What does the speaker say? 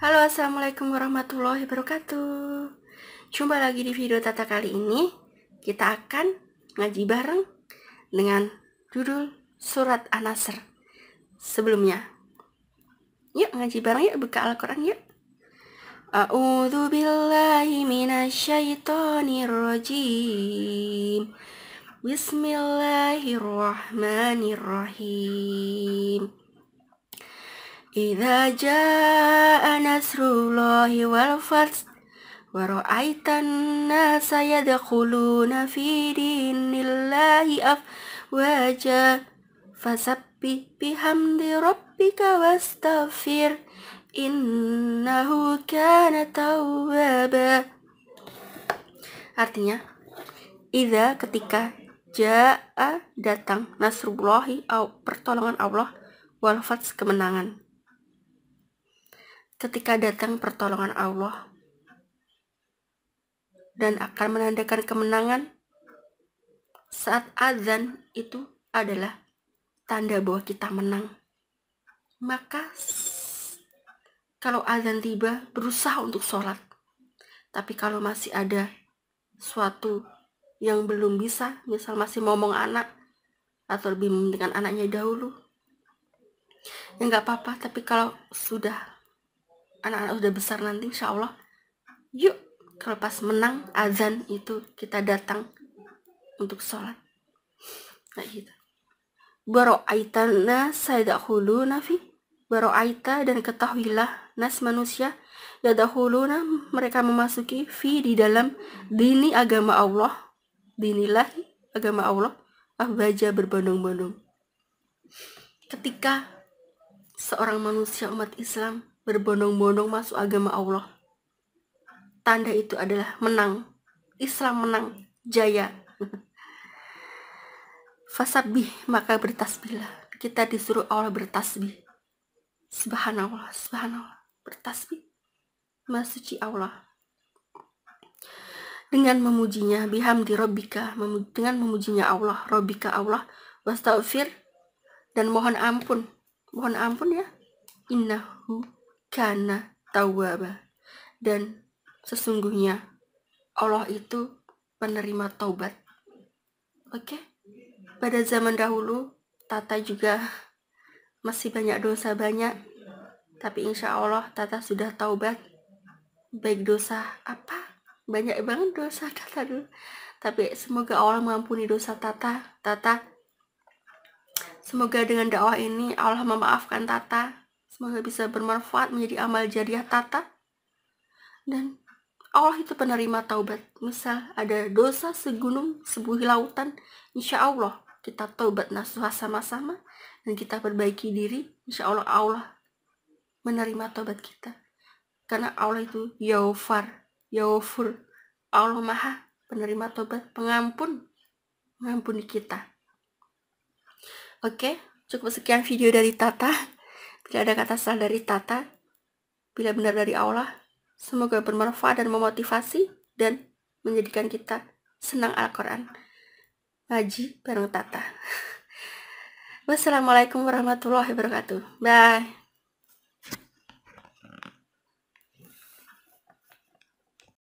assalamualaikum warahmatullahi wabarakatuh. Jumpa lagi di video Tata kali ini. Kita akan ngaji bareng dengan judul surat An-Nasr. Sebelumnya, yuk ngaji bareng yuk buka Al-Quran yuk. A'udzu billahi minasyaitonir rajim. Bismillahirrahmanirrahim. Idza jaa nasrullahi wal fath wa ra'aitan nasa yadkhuluna fi dinillahi afwaja fasabbih bihamdi rabbika wastaghfir innahu kana tawwaba. Artinya Ida ketika Ja'a datang Nasrullahi atau Pertolongan Allah wal Walfats kemenangan ketika datang pertolongan Allah dan akan menandakan kemenangan saat azan itu adalah tanda bahwa kita menang. Maka kalau azan tiba berusaha untuk sholat. Tapi kalau masih ada suatu yang belum bisa, misal masih ngomong anak atau lebih dengan anaknya dahulu, ya nggak apa-apa. Tapi kalau sudah anak-anak udah besar nanti insya Allah. Yuk kalau pas menang azan itu kita datang untuk sholat. Kayak gitu. Baro'aitana saydahulu nafi Baro'aita dan ketahuilah nas manusia. Yadahuluna mereka memasuki fi di dalam dini agama Allah. Dinilah agama Allah. Ahbaja berbondong-bondong. Ketika seorang manusia umat Islam berbondong-bondong masuk agama Allah. Tanda itu adalah menang. Islam menang, jaya. Fasabih, maka bertasbihlah. Kita disuruh Allah bertasbih. Subhanallah, subhanallah. Bertasbih. Masuci Allah. Dengan memujinya, bihamdi robbika. Dengan memujinya Allah, robbika Allah. Wastaghfir. Dan mohon ampun. Mohon ampun ya. Innahu karena tawwaba dan sesungguhnya Allah itu penerima taubat. Oke. Pada zaman dahulu Tata juga masih banyak dosa banyak. Tapi insya Allah Tata sudah taubat. Baik dosa apa? Banyak banget dosa Tata dulu. Tapi semoga Allah mengampuni dosa Tata. Tata Semoga dengan dakwah ini Allah memaafkan Tata Semoga bisa bermanfaat menjadi amal jariah tata. Dan Allah itu penerima taubat. Misal ada dosa segunung sebuah lautan, insya Allah kita taubat nasuha sama-sama dan kita perbaiki diri, insya Allah Allah menerima taubat kita. Karena Allah itu yaufar, yaufur. Allah maha penerima taubat, pengampun, mengampuni kita. Oke, cukup sekian video dari Tata. Bila ada kata salah dari Tata, bila benar dari Allah, semoga bermanfaat dan memotivasi dan menjadikan kita senang Al-Quran. Ngaji bareng Tata. Wassalamualaikum warahmatullahi wabarakatuh. Bye.